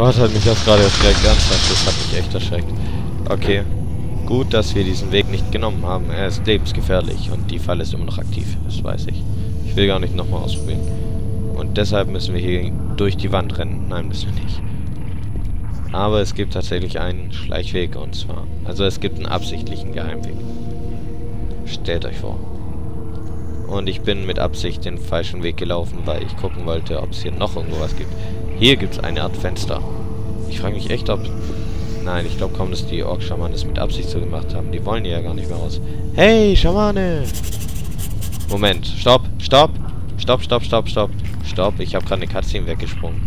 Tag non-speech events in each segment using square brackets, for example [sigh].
Gott, hat mich das gerade erschreckt. Ernsthaft, das hat mich echt erschreckt. Okay. Gut, dass wir diesen Weg nicht genommen haben. Er ist lebensgefährlich und die Falle ist immer noch aktiv. Das weiß ich. Ich will gar nicht nochmal ausprobieren. Und deshalb müssen wir hier durch die Wand rennen. Nein, müssen wir nicht. Aber es gibt tatsächlich einen Schleichweg und zwar... Also es gibt einen absichtlichen Geheimweg. Stellt euch vor. Und ich bin mit Absicht den falschen Weg gelaufen, weil ich gucken wollte, ob es hier noch irgendwo was gibt. Hier gibt es eine Art Fenster. Ich frage mich echt, ob... Nein, ich glaube kaum, dass die Ork-Schamanen das mit Absicht so gemacht haben. Die wollen hier ja gar nicht mehr raus. Hey, Schamane! Moment, stopp, stopp! Stopp, stopp, stopp, stopp. Stopp, ich habe gerade eine Cutscene weggesprungen.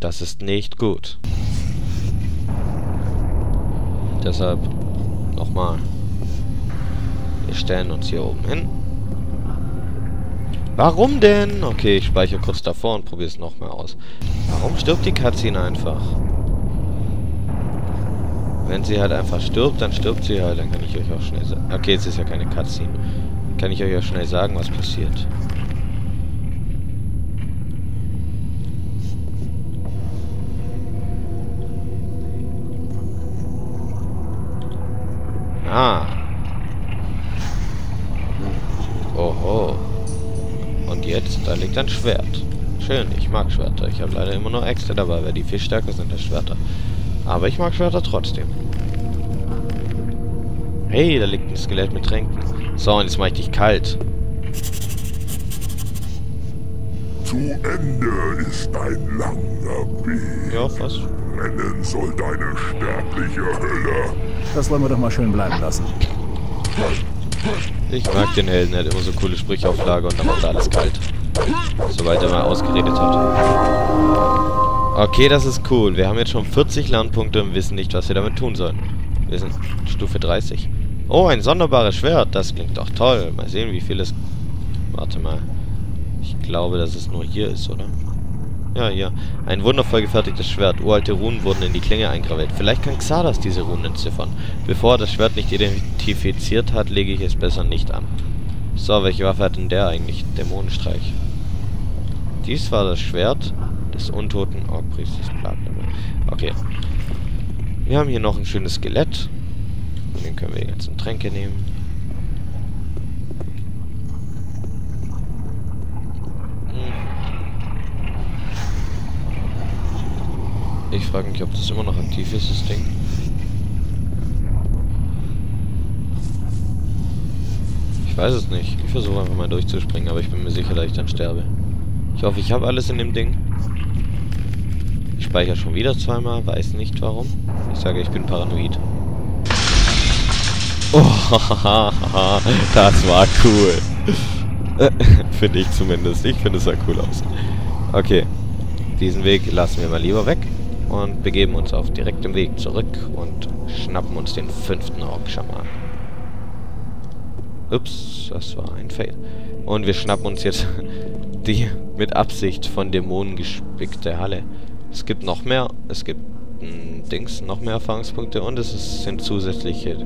Das ist nicht gut. Deshalb nochmal. Wir stellen uns hier oben hin. Warum denn? Okay, ich speichere kurz davor und probiere es nochmal aus. Warum stirbt die Cutscene einfach? Wenn sie halt einfach stirbt, dann stirbt sie halt. Dann kann ich euch auch schnell sagen. Okay, jetzt ist ja keine Cutscene. Kann ich euch auch schnell sagen, was passiert. Ah. Da liegt ein Schwert. Schön, ich mag Schwerter. Ich habe leider immer nur Äxte dabei, weil die viel stärker sind als Schwerter. Aber ich mag Schwerter trotzdem. Hey, da liegt ein Skelett mit Tränken. So, und jetzt mache ich dich kalt. Zu Ende ist ein langer Weg. Ja, fast. Rennen soll deine sterbliche Hölle. Das wollen wir doch mal schön bleiben lassen. Ich mag den Helden, er hat immer so coole Sprüche auf Lager und dann macht er alles kalt. Soweit er mal ausgeredet hat. Okay, das ist cool. Wir haben jetzt schon 40 Lernpunkte und wissen nicht, was wir damit tun sollen. Wir sind Stufe 30. Oh, ein sonderbares Schwert. Das klingt doch toll. Mal sehen, wie viel es... Warte mal. Ich glaube, dass es nur hier ist, oder? Ja, hier. Ein wundervoll gefertigtes Schwert. Uralte Runen wurden in die Klinge eingraviert. Vielleicht kann Xardas diese Runen entziffern. Bevor er das Schwert nicht identifiziert hat, lege ich es besser nicht an. So, welche Waffe hat denn der eigentlich? Dämonenstreich. Dies war das Schwert des untoten Orkpriesters. Blablabla. Okay. Wir haben hier noch ein schönes Skelett. Den können wir jetzt in Tränke nehmen. Ich frage mich, ob das immer noch aktiv ist, das Ding. Ich weiß es nicht. Ich versuche einfach mal durchzuspringen, aber ich bin mir sicher, dass ich dann sterbe. Ich hoffe, ich habe alles in dem Ding. Ich speichere schon wieder zweimal, weiß nicht warum. Ich sage, ich bin paranoid. Oh, [laughs] das war cool. [laughs] finde ich zumindest. Ich finde es sah cool aus. Okay. Diesen Weg lassen wir mal lieber weg und begeben uns auf direktem Weg zurück und schnappen uns den fünften Orkschaman. Ups, das war ein Fail. Und wir schnappen uns jetzt die mit Absicht von Dämonen gespickte Halle. Es gibt noch mehr, es gibt mh, Dings, noch mehr Erfahrungspunkte und es ist, sind zusätzliche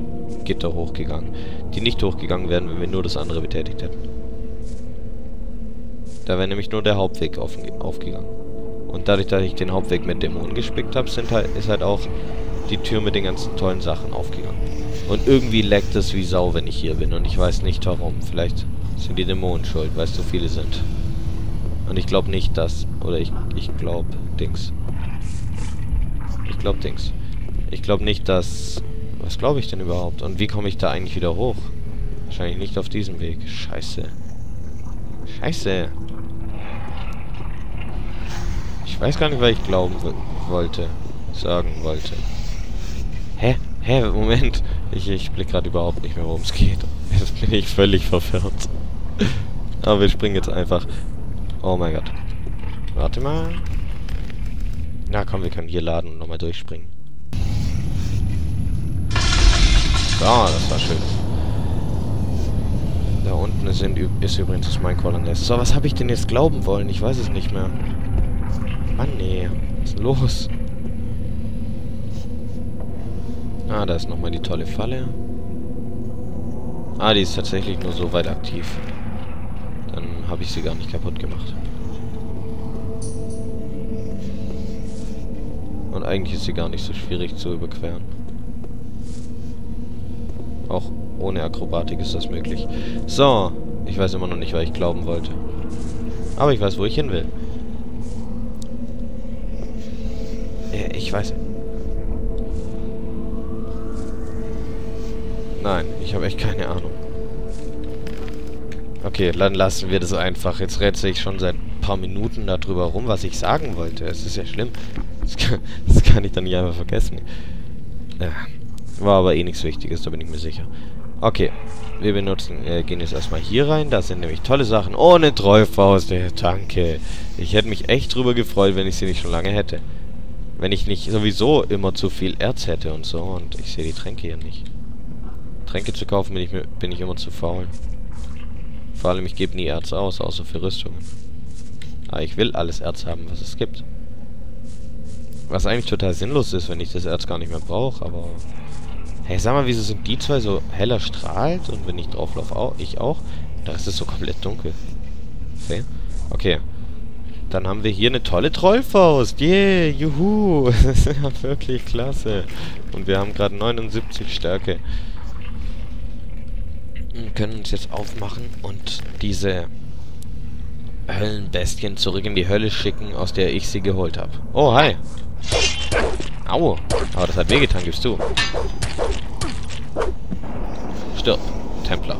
Gitter hochgegangen, die nicht hochgegangen wären, wenn wir nur das andere betätigt hätten. Da wäre nämlich nur der Hauptweg auf, aufgegangen. Und dadurch, dass ich den Hauptweg mit Dämonen gespickt habe, halt, ist halt auch die Tür mit den ganzen tollen Sachen aufgegangen. Und irgendwie leckt es wie Sau, wenn ich hier bin. Und ich weiß nicht warum. Vielleicht sind die Dämonen schuld, weil es so viele sind. Und ich glaube nicht, dass... Oder ich, ich glaube Dings. Ich glaube Dings. Ich glaube nicht, dass... Was glaube ich denn überhaupt? Und wie komme ich da eigentlich wieder hoch? Wahrscheinlich nicht auf diesem Weg. Scheiße. Scheiße. Ich weiß gar nicht, was ich glauben wollte. Sagen wollte. Hä? Hä? Moment. Ich, ich blick gerade überhaupt nicht mehr, worum es geht. [laughs] Jetzt bin ich völlig verwirrt. Aber wir springen jetzt einfach. Oh mein Gott. Warte mal. Na komm, wir können hier laden und nochmal durchspringen. So, das war schön. Da unten sind, ist übrigens das Minecrawler Nest. So, was habe ich denn jetzt glauben wollen? Ich weiß es nicht mehr. Mann, nee. Was ist denn los? Ah, da ist nochmal die tolle Falle. Ah, die ist tatsächlich nur so weit aktiv. Habe ich sie gar nicht kaputt gemacht. eigentlich ist sie gar nicht so schwierig zu überqueren. Auch ohne Akrobatik ist das möglich. So, ich weiß immer noch nicht, was ich glauben wollte. Aber ich weiß, wo ich hin will. Ich weiß... Nein, ich habe echt keine Ahnung. Okay, dann lassen wir das einfach. Jetzt rätsel ich schon seit ein paar Minuten darüber rum, was ich sagen wollte. Es ist ja schlimm. Das [laughs] kann, das kann ich dann nicht einfach vergessen. Ja, war aber eh nichts Wichtiges, da bin ich mir sicher. Okay, wir benutzen, äh, gehen jetzt erstmal hier rein. Da sind nämlich tolle Sachen. Ohne Treufaust, danke. Ich hätte mich echt drüber gefreut, wenn ich sie nicht schon lange hätte. Wenn ich nicht sowieso immer zu viel Erz hätte und so. Und ich sehe die Tränke hier nicht. Tränke zu kaufen bin ich, bin ich immer zu faul. Vor allem, ich gebe nie Erz aus, außer für Rüstungen. Aber ich will alles Erz haben, was es gibt. Was eigentlich total sinnlos ist, wenn ich das Erz gar nicht mehr brauche, aber... Hey, sag mal, wieso sind die zwei so heller strahlt und wenn ich drauflaufe, auch, ich auch? Da ist es so komplett dunkel. Okay. Okay. Dann haben wir hier eine tolle Trollfaust. Yeah, juhu. [laughs] Das ist ja wirklich klasse. Und wir haben gerade 79 Stärke können uns jetzt aufmachen und diese Höllenbestien zurück in die Hölle schicken, aus der ich sie geholt habe. Oh, hi. Au. Aber das hat wehgetan, gibst du. Stirb, Templer.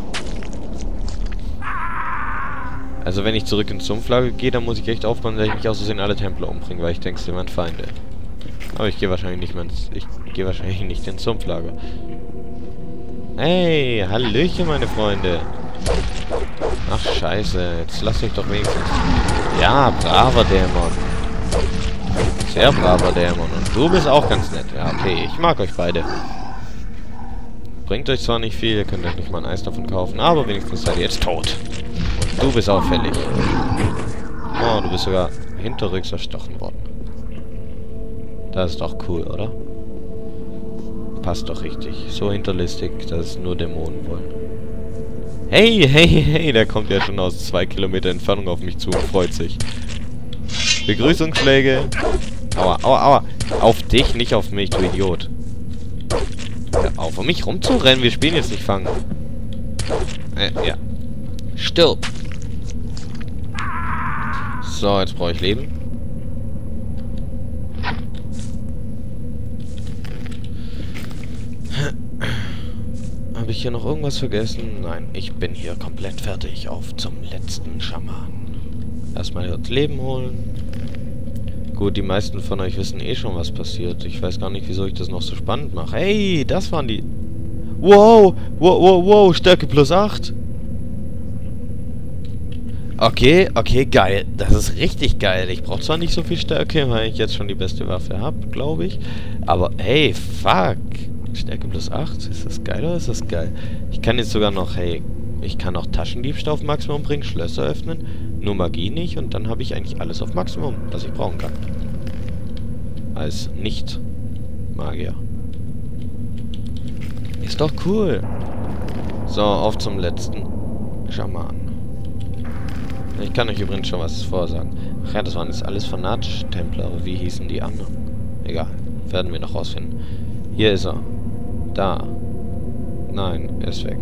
Also wenn ich zurück ins Sumpflager gehe, dann muss ich echt aufpassen, dass ich nicht aus Versehen alle Templer umbringe, weil ich denke, sie waren Feinde. Aber ich gehe wahrscheinlich nicht mehr ins, ich gehe wahrscheinlich nicht ins Sumpflager. Hey, Hallöchen, meine Freunde. Ach, scheiße. Jetzt lasst euch doch wenigstens... Ja, braver Dämon. Sehr braver Dämon. Und du bist auch ganz nett. Ja, okay. Ich mag euch beide. Bringt euch zwar nicht viel, ihr könnt euch nicht mal ein Eis davon kaufen, aber wenigstens seid ihr jetzt tot. Und du bist auffällig. Oh, du bist sogar hinterrücks erstochen worden. Das ist doch cool, oder? Passt doch richtig. So hinterlistig, dass nur Dämonen wollen. Hey, hey, hey, der kommt ja schon aus zwei Kilometer Entfernung auf mich zu und freut sich. Begrüßungsschläge. Aua, aua, aua. Auf dich, nicht auf mich, du Idiot. Hör auf, um mich rumzurennen. Wir spielen jetzt nicht fangen. Äh, ja. Stirb. So, jetzt brauche ich Leben. Habe ich hier noch irgendwas vergessen? Nein, ich bin hier komplett fertig. Auf zum letzten Schaman. Erstmal das Leben holen. Gut, die meisten von euch wissen eh schon, was passiert. Ich weiß gar nicht, wieso ich das noch so spannend mache. Hey, das waren die... Wow, wow, wow, wow, Stärke plus 8. Okay, okay, geil. Das ist richtig geil. Ich brauche zwar nicht so viel Stärke, weil ich jetzt schon die beste Waffe habe, glaube ich. Aber hey, fuck. Stärke plus 8. Ist das geil oder ist das geil? Ich kann jetzt sogar noch, hey, ich kann auch Taschendiebstahl auf Maximum bringen, Schlösser öffnen, nur Magie nicht und dann habe ich eigentlich alles auf Maximum, was ich brauchen kann. Als Nicht-Magier. Ist doch cool. So, auf zum letzten Schaman. Ich kann euch übrigens schon was vorsagen. Ach ja, das waren jetzt alles fanatische Templer, aber wie hießen die anderen? Egal, werden wir noch rausfinden. Hier ist er. Da. Nein, er ist weg.